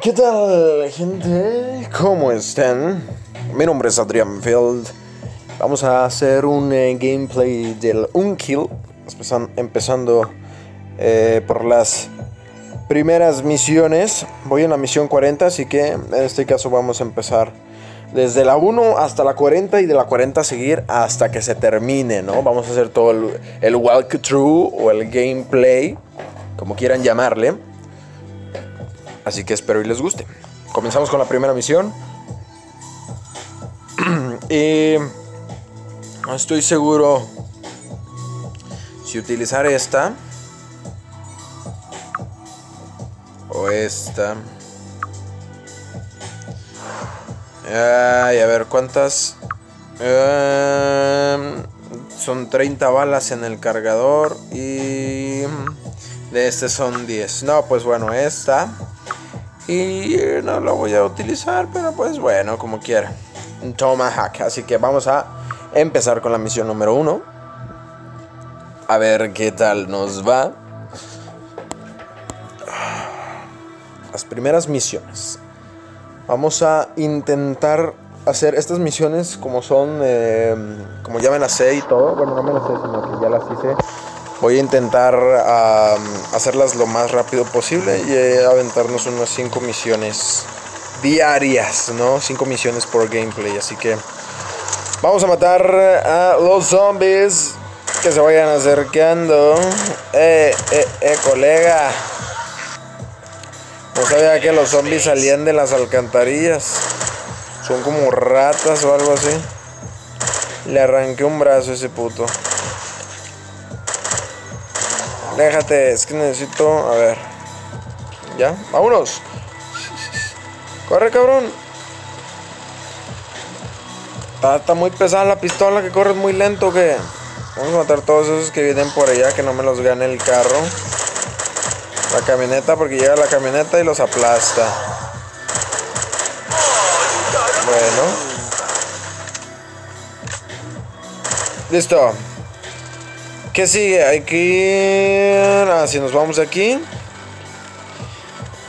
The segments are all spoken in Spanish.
¿Qué tal, gente? ¿Cómo están? Mi nombre es Adrian Field. Vamos a hacer un eh, gameplay del Unkill. Empezando eh, por las primeras misiones. Voy en la misión 40, así que en este caso vamos a empezar desde la 1 hasta la 40 y de la 40 a seguir hasta que se termine, ¿no? Vamos a hacer todo el, el walkthrough o el gameplay, como quieran llamarle. Así que espero y les guste. Comenzamos con la primera misión. y no estoy seguro si utilizar esta o esta. Ay, a ver, ¿cuántas? Em, son 30 balas en el cargador y de este son 10. No, pues bueno, esta. Y no lo voy a utilizar, pero pues bueno, como quiera. Un Tomahawk. Así que vamos a empezar con la misión número uno. A ver qué tal nos va. Las primeras misiones. Vamos a intentar hacer estas misiones como son, eh, como ya me las sé y todo. Bueno, no me las sé, sino que ya las hice Voy a intentar hacerlas lo más rápido posible y eh, aventarnos unas 5 misiones diarias, ¿no? 5 misiones por gameplay, así que vamos a matar a los zombies que se vayan acercando. Eh, eh, eh, colega. No sabía que los zombies salían de las alcantarillas. Son como ratas o algo así. Le arranqué un brazo a ese puto. Déjate, es que necesito. A ver. ¿Ya? ¡Vámonos! ¡Corre, cabrón! Está, muy pesada la pistola, que corres muy lento, que. Vamos a matar todos esos que vienen por allá, que no me los gane el carro. La camioneta, porque llega la camioneta y los aplasta. Bueno. Listo. ¿Qué sigue? Hay que ir... Ah, si nos vamos de aquí.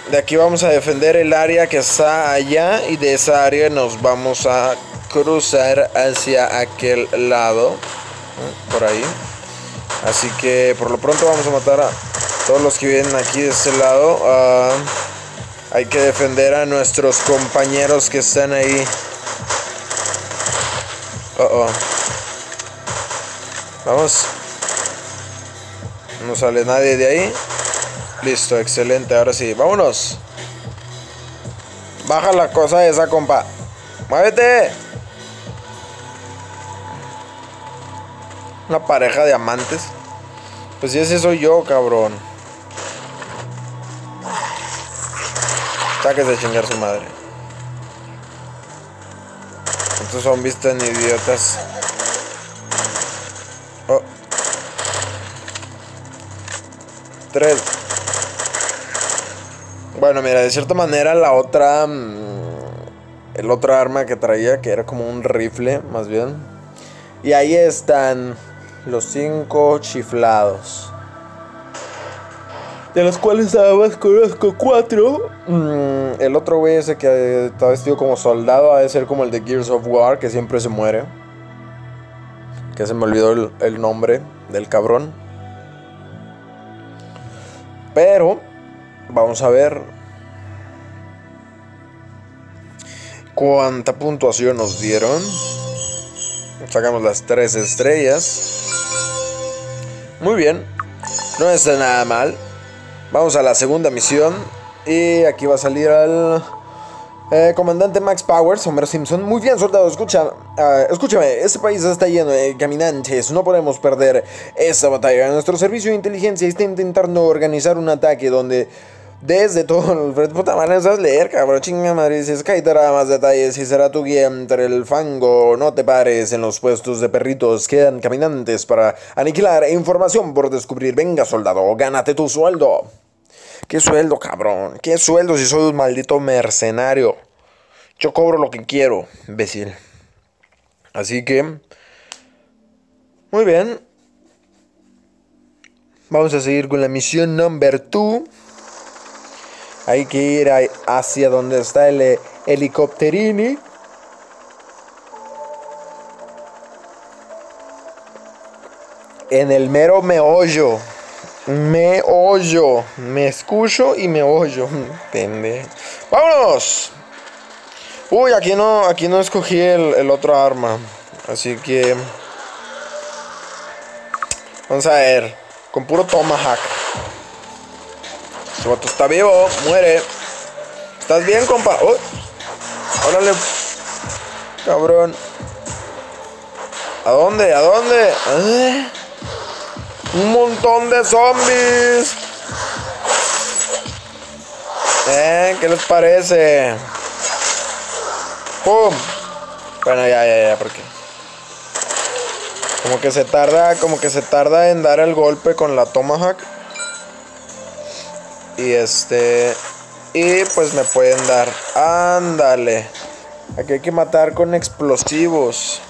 De aquí vamos a defender el área que está allá. Y de esa área nos vamos a cruzar hacia aquel lado. Por ahí. Así que por lo pronto vamos a matar a todos los que vienen aquí de este lado. Ah, hay que defender a nuestros compañeros que están ahí. Uh oh. Vamos. No sale nadie de ahí. Listo, excelente. Ahora sí, vámonos. Baja la cosa esa, compa. ¡Muévete! Una pareja de amantes. Pues ese soy yo, cabrón. Sáquese de chingar su madre. Estos zombies tan idiotas. Bueno, mira, de cierta manera la otra... Mm, el otro arma que traía, que era como un rifle, más bien. Y ahí están los cinco chiflados. De los cuales nada conozco cuatro. Mm, el otro güey ese que está vestido como soldado ha de ser como el de Gears of War, que siempre se muere. Que se me olvidó el nombre del cabrón. Pero vamos a ver cuánta puntuación nos dieron. Sacamos las tres estrellas. Muy bien. No está nada mal. Vamos a la segunda misión. Y aquí va a salir al eh, comandante Max Powers, Homer Simpson. Muy bien, soldado, escucha, ah, escúchame, este país está lleno de caminantes, no podemos perder esta batalla. Nuestro servicio de inteligencia está intentando organizar un ataque donde desde todo el puta madre, sabes leer, cabrón, chinga madre, si es que dará más detalles y será tu guía entre el fango, no te pares en los puestos de perritos, quedan caminantes para aniquilar información por descubrir. Venga, soldado, gánate tu sueldo. ¿Qué sueldo, cabrón? ¿Qué sueldo si soy un maldito mercenario? Yo cobro lo que quiero, imbécil. Así que... Muy bien. Vamos a seguir con la misión number 2. Hay que ir hacia donde está el helicópterini. En el mero meollo. Me hoyo. Me escucho y me hoyo. ¡Vámonos! Uy, aquí no, aquí no escogí el, el otro arma. Así que... Vamos a ver. Con puro Tomahawk. Este vato está vivo. Muere. ¿Estás bien, compa? Uy. Órale. Cabrón. ¿A dónde? ¿A dónde? ¿Eh? Un montón de zombies. ¿Eh? ¿Qué les parece? ¡Pum! Bueno, ya, ya, ya, porque como que se tarda, como que se tarda en dar el golpe con la Tomahawk. Y este y pues me pueden dar. Ándale. Aquí hay que matar con explosivos.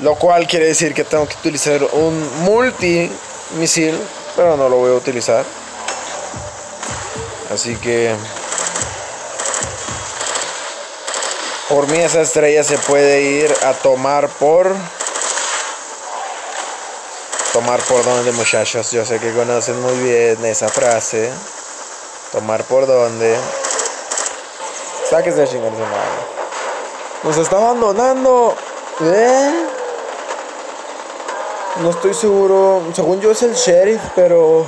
Lo cual quiere decir que tengo que utilizar un multi misil, pero no lo voy a utilizar. Así que por mí esa estrella se puede ir a tomar por tomar por donde muchachos. Yo sé que conocen muy bien esa frase. Tomar por donde. Sáquese de chingar. Nos está abandonando. ¿Eh? No estoy seguro. Según yo es el sheriff, pero.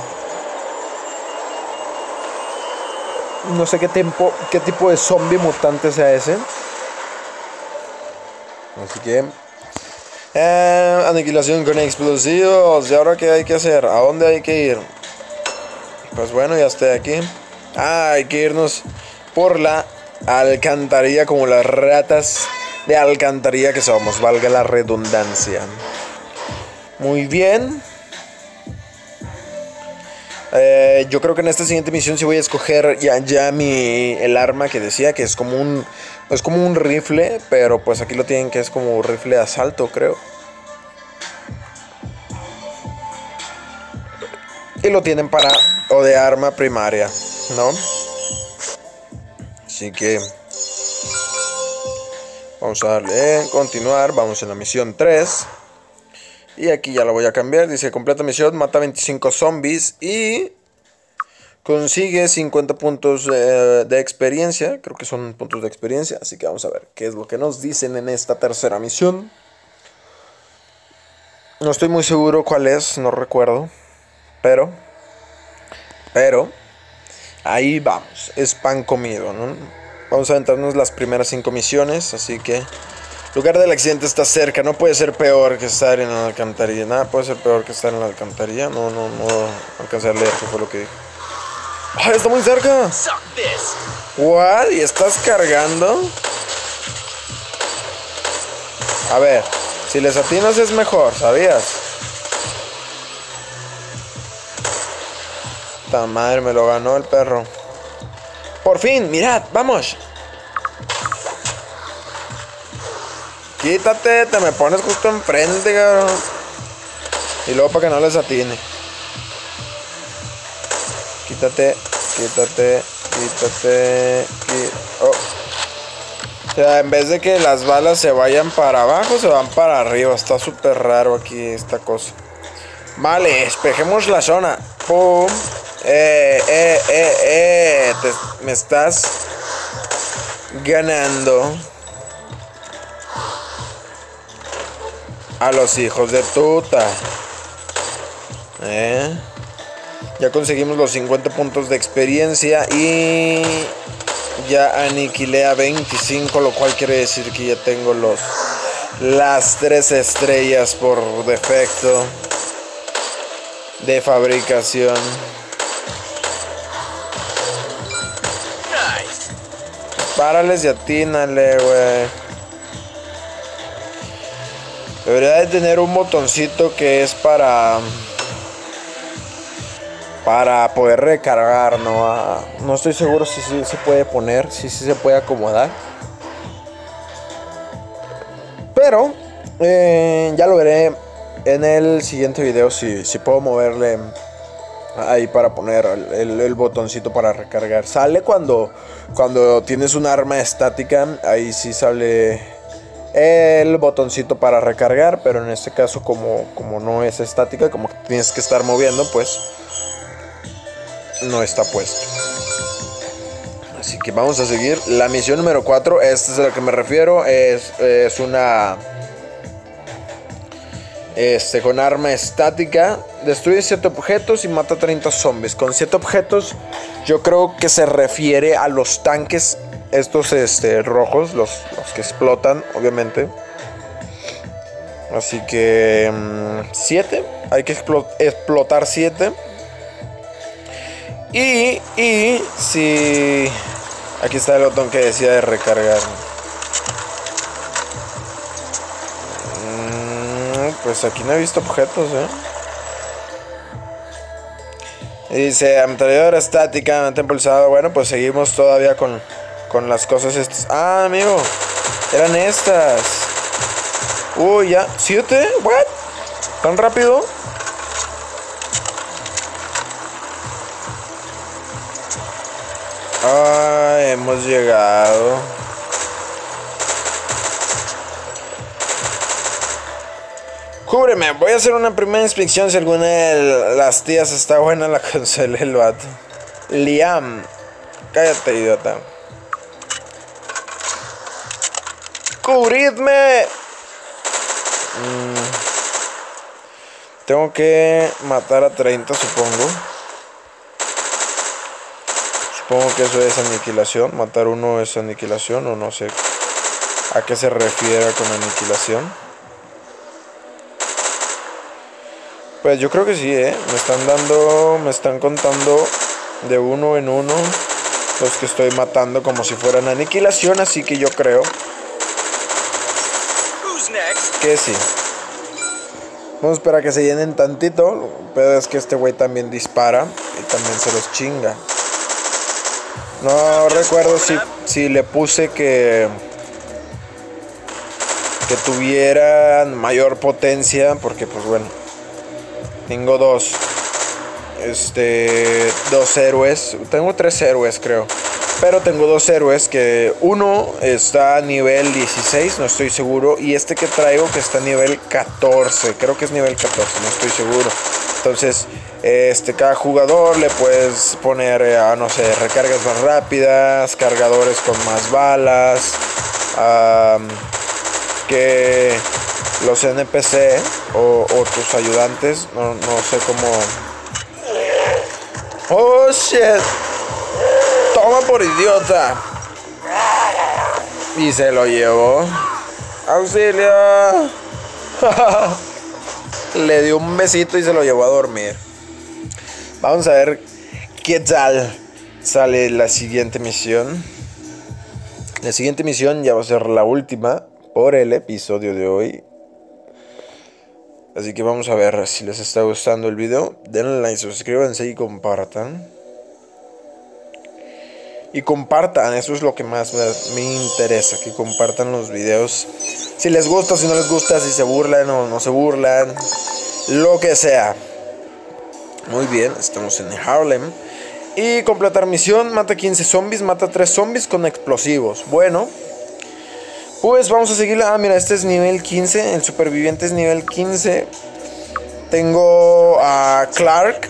No sé qué tiempo, qué tipo de zombie mutante sea ese. Así que. Eh, aniquilación con explosivos. ¿Y ahora qué hay que hacer? ¿A dónde hay que ir? Pues bueno, ya estoy aquí. Ah, hay que irnos por la alcantarilla como las ratas de alcantarilla que somos, valga la redundancia. Muy bien. Eh, yo creo que en esta siguiente misión sí voy a escoger ya, ya mi el arma que decía que es como un es como un rifle, pero pues aquí lo tienen que es como rifle de asalto, creo. Y lo tienen para o de arma primaria, ¿no? Así que vamos a darle en continuar, vamos en la misión 3. Y aquí ya lo voy a cambiar. Dice completa misión, mata 25 zombies y consigue 50 puntos de, de experiencia. Creo que son puntos de experiencia. Así que vamos a ver qué es lo que nos dicen en esta tercera misión. No estoy muy seguro cuál es, no recuerdo. Pero, pero, ahí vamos. Es pan comido. Vamos a aventarnos las primeras 5 misiones. Así que lugar del accidente está cerca. No puede ser peor que estar en la alcantarilla. Nada puede ser peor que estar en la alcantarilla. No, no, no alcancé a leer qué fue lo que dije. ¡Ay, está muy cerca! ¿What? ¿Y estás cargando? A ver, si les atinas es mejor, ¿sabías? Esta madre me lo ganó el perro. Por fin, mirad, vamos. Quítate, te me pones justo enfrente, cabrón. Y luego para que no les atine. Quítate, quítate, quítate. Oh. O sea, en vez de que las balas se vayan para abajo, se van para arriba. Está súper raro aquí esta cosa. Vale, espejemos la zona. Pum. Eh, eh, eh, eh. me estás ganando. A los hijos de tuta. ¿Eh? Ya conseguimos los 50 puntos de experiencia y ya aniquilé a 25, lo cual quiere decir que ya tengo los las tres estrellas por defecto de fabricación. Párales y atínale, güey. Debería de tener un botoncito que es para para poder recargar, ¿no? Ah, no estoy seguro si se puede poner, si se puede acomodar. Pero eh, ya lo veré en el siguiente video si, si puedo moverle ahí para poner el, botoncito para recargar. Sale cuando, cuando tienes un arma estática, ahí sí sale el botoncito para recargar, pero en este caso como, como no es estática, como tienes que estar moviendo, pues no está puesto. Así que vamos a seguir. La misión número 4, esta es a la que me refiero, es, es una este, con arma estática. Destruye 7 objetos y mata 30 zombies. Con 7 objetos yo creo que se refiere a los tanques. Estos este, rojos, los, que explotan, obviamente. Así que 7. Mm, Hay que explotar 7. Y, y si... Aquí está el botón que decía de recargar. Pues aquí no he visto objetos, ¿eh? Dice, ametralladora estática, mantén pulsado. Bueno, pues seguimos todavía con, con las cosas estas. Ah, amigo. Eran estas. Uy, ya. ¿Siete? ¿What? ¿Tan rápido? Ay, hemos llegado. Cúbreme, voy a hacer una primera inspección si alguna de las tías está buena, la cancelé el vato. Liam, cállate, idiota. ¡Cubridme! Mm. Tengo que matar a 30, supongo. Supongo que eso es aniquilación. Matar uno es aniquilación o no sé a qué se refiere con aniquilación. Pues yo creo que sí, ¿eh? Me están dando, me están contando de uno en uno los que estoy matando como si fueran aniquilación, así que yo creo que sí. Vamos a esperar a que se llenen tantito, pero es que este güey también dispara y también se los chinga. No recuerdo si, si le puse que que tuvieran mayor potencia, porque pues bueno, tengo dos. Este. Dos héroes. Tengo tres héroes, creo. Pero tengo dos héroes que uno está a nivel 16, no estoy seguro. Y este que traigo que está a nivel 14. Creo que es nivel 14, no estoy seguro. Entonces, este, cada jugador le puedes poner, a no sé, recargas más rápidas, cargadores con más balas. que los NPC o, tus ayudantes, no, sé cómo... ¡Oh, shit! ¡Toma por idiota! Y se lo llevó. ¡Auxilio! Le dio un besito y se lo llevó a dormir. Vamos a ver qué tal sale la siguiente misión. La siguiente misión ya va a ser la última por el episodio de hoy. Así que vamos a ver si les está gustando el video. Denle like, suscríbanse y compartan. Y compartan, eso es lo que más me, interesa, que compartan los videos. Si les gusta, si no les gusta, si se burlan o no se burlan, lo que sea. Muy bien, estamos en Harlem. Y completar misión, mata 15 zombies, mata 3 zombies con explosivos. Bueno, pues vamos a seguirla. Ah, mira, este es nivel 15. El superviviente es nivel 15. Tengo a Clark,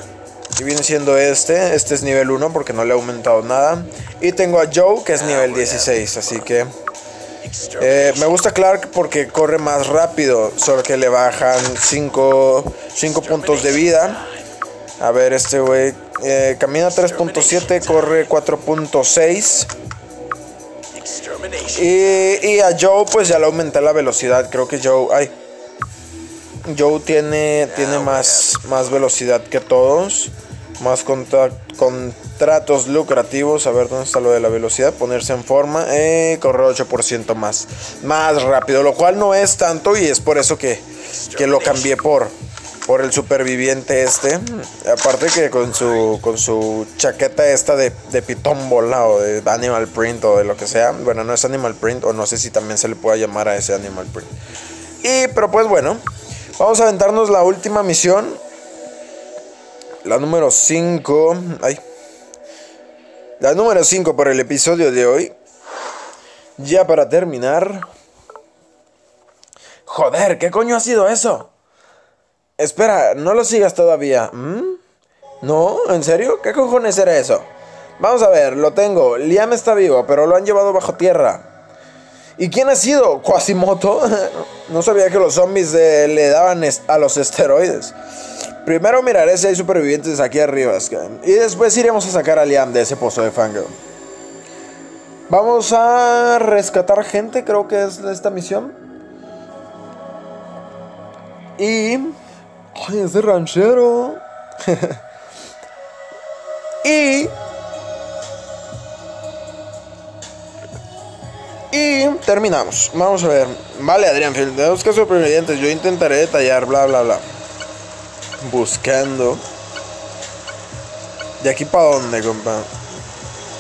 que viene siendo este. Este es nivel 1 porque no le ha aumentado nada. Y tengo a Joe, que es nivel 16. Así que eh, me gusta Clark porque corre más rápido. Solo que le bajan 5 puntos de vida. A ver, este güey eh, camina 3.7, corre 4.6. Y, a Joe pues ya le aumenté la velocidad. Creo que Joe... Ay. Joe tiene, tiene más, más velocidad que todos. Más contratos lucrativos. A ver dónde está lo de la velocidad. Ponerse en forma. Eh, correr 8% más. Más rápido. Lo cual no es tanto y es por eso que, que lo cambié por, por el superviviente este. Aparte que con su, con su chaqueta esta de, de pitón bola o de animal print o de lo que sea. Bueno, no es animal print o no sé si también se le pueda llamar a ese animal print. Y, pero pues bueno, vamos a aventarnos la última misión. La número 5. Ay. La número 5 por el episodio de hoy. Ya para terminar. Joder, ¿qué coño ha sido eso? Espera, no lo sigas todavía. ¿Mm? ¿No? ¿En serio? ¿Qué cojones era eso? Vamos a ver, lo tengo. Liam está vivo, pero lo han llevado bajo tierra. ¿Y quién ha sido? ¿Quasimoto? no sabía que los zombies eh, le daban a los esteroides. Primero miraré si hay supervivientes aquí arriba. Y después iremos a sacar a Liam de ese pozo de fango. Vamos a rescatar gente, creo que es esta misión. Y... ¡Ay, ese ranchero! y... Y terminamos. Vamos a ver. Vale, Adrián. De buscar supervivientes. Yo intentaré detallar, bla, bla, bla. Buscando. ¿De aquí para dónde, compa?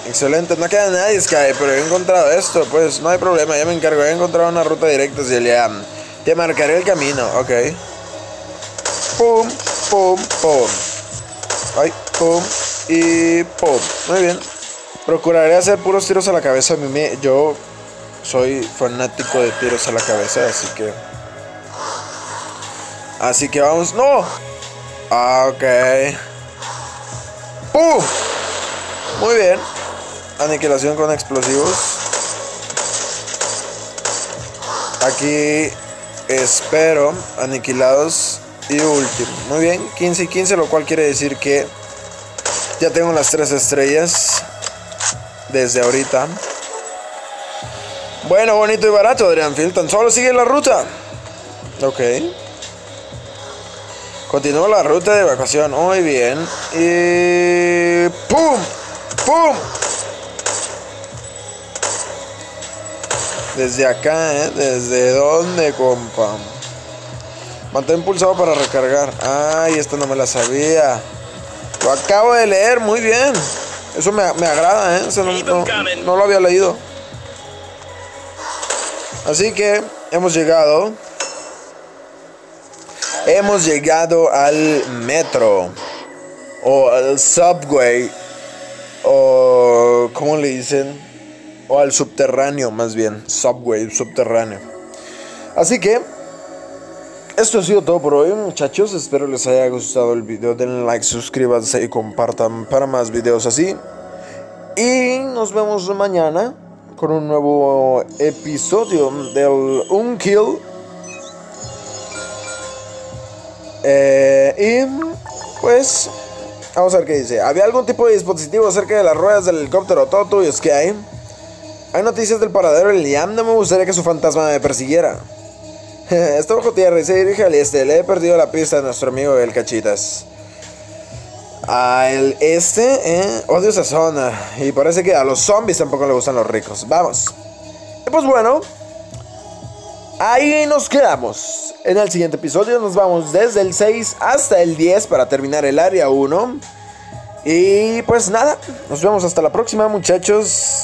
Excelente. No queda nadie, Sky. Pero he encontrado esto. Pues no hay problema. Ya me encargo. He encontrado una ruta directa hacia Liam. Te marcaré el camino. Ok. Pum, pum, pum. Ay, pum. Y pum. Muy bien. Procuraré hacer puros tiros a la cabeza. Yo soy fanático de tiros a la cabeza, así que. Así que vamos. ¡No! Ah, ok. ¡Pum! Muy bien. Aniquilación con explosivos. Aquí espero aniquilados y último. Muy bien, 15 y 15, lo cual quiere decir que ya tengo las tres estrellas desde ahorita. Bueno, bonito y barato, Adrián Field. Tan solo sigue la ruta. Ok. Continúa la ruta de evacuación. Muy bien. Y. ¡Pum! ¡Pum! Desde acá, ¿eh? ¿Desde dónde, compa? Mantén pulsado para recargar. Ay, esta no me la sabía. Lo acabo de leer, muy bien. Eso me, agrada, ¿eh? no lo había leído. Así que hemos llegado. Hemos llegado al metro. O al subway. O. ¿Cómo le dicen? O al subterráneo, más bien. Subway, subterráneo. Así que. Esto ha sido todo por hoy, muchachos. Espero les haya gustado el video. Denle like, suscríbanse y compartan para más videos así. Y nos vemos mañana con un nuevo episodio del Unkill. Eh, y pues, vamos a ver qué dice. ¿Había algún tipo de dispositivo cerca de las ruedas del helicóptero? Tuyo es que hay. Hay noticias del paradero del Liam. No me gustaría que su fantasma me persiguiera. Está bajo tierra y se dirige al este. Le he perdido la pista a nuestro amigo el Cachitas al este, eh, odio esa zona. Y parece que a los zombies tampoco le gustan los ricos. Vamos. Y pues bueno, ahí nos quedamos. En el siguiente episodio nos vamos desde el 6 hasta el 10 para terminar el área 1. Y pues nada, nos vemos hasta la próxima muchachos.